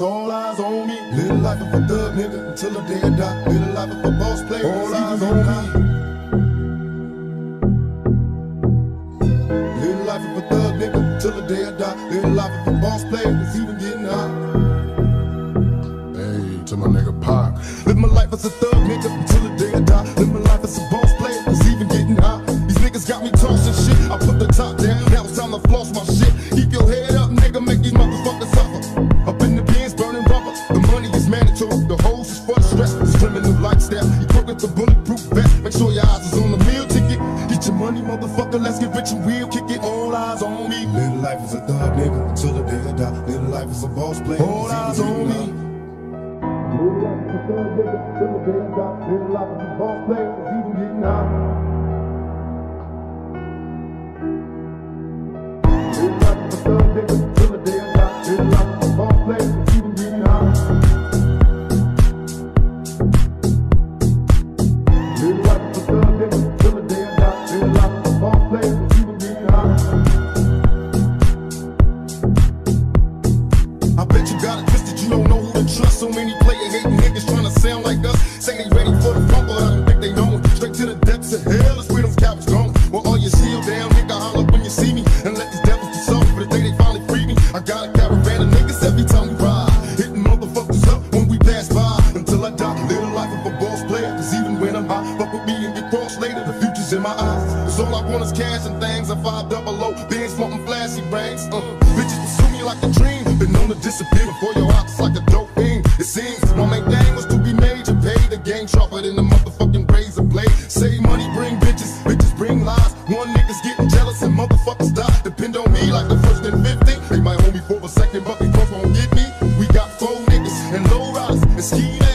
All eyes on me. Little life of a thug nigga until the day I die. Little life of a boss player. All eyes on me. Little life of a thug nigga until the day I die. Little life of a boss player. It's even getting hot. Hey, to my nigga Pac. Live my life as a thug nigga until the day I die. Live my life as a boss Make sure your eyes is on the meal ticket. Get your money, motherfucker. Let's get rich and real. Kick it. All eyes on me. Little life is a thug nigga until the day I die. Little life is a boss player. All eyes on me. Little life is a thug nigga until the day I die. Little life is a boss player. It's even getting hot. Little life is a thug nigga So many player hating niggas trying to sound like us. Say they ready for the fumble, I don't think they it. Straight to the depths of hell is where them cowards going. Well, all your shield down, nigga, holler when you see me. And let these devils be soft for the day they finally free me. I got a caravan of niggas every time we ride. Hitting motherfuckers up when we pass by. Until I die, live the life of a boss player. Cause even when I'm high, fuck with me and get crossed later. The future's in my eyes. Cause all I want is cash and things. I five double O, Benz wanting flashy banks. Uh, bitches pursue me like a dream. Been known to disappear before your seems my main thing was to be major. Pay the game sharper than the motherfucking razor blade. Save money, bring bitches. Bitches bring lies. One nigga's getting jealous and motherfuckers die. Depend on me like the first and 50. They might hold me for a second, but they both won't get me. We got four niggas and low riders and ski